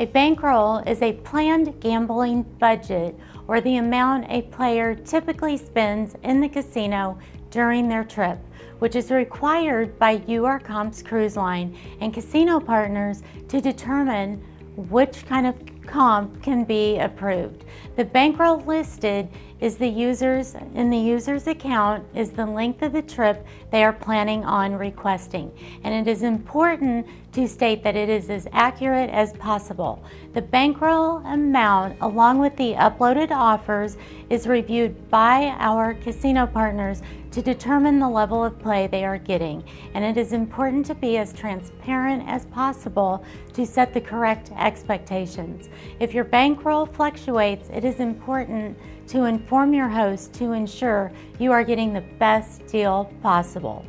A bankroll is a planned gambling budget or the amount a player typically spends in the casino during their trip, which is required by URComped's cruise line and casino partners to determine which kind of comp can be approved. The bankroll listed is the user's in the user's account is the length of the trip they are planning on requesting. And it is important to state that it is as accurate as possible. The bankroll amount along with the uploaded offers is reviewed by our casino partners to determine the level of play they are getting. And it is important to be as transparent as possible to set the correct expectations. If your bankroll fluctuates, it is important to inform your host to ensure you are getting the best deal possible.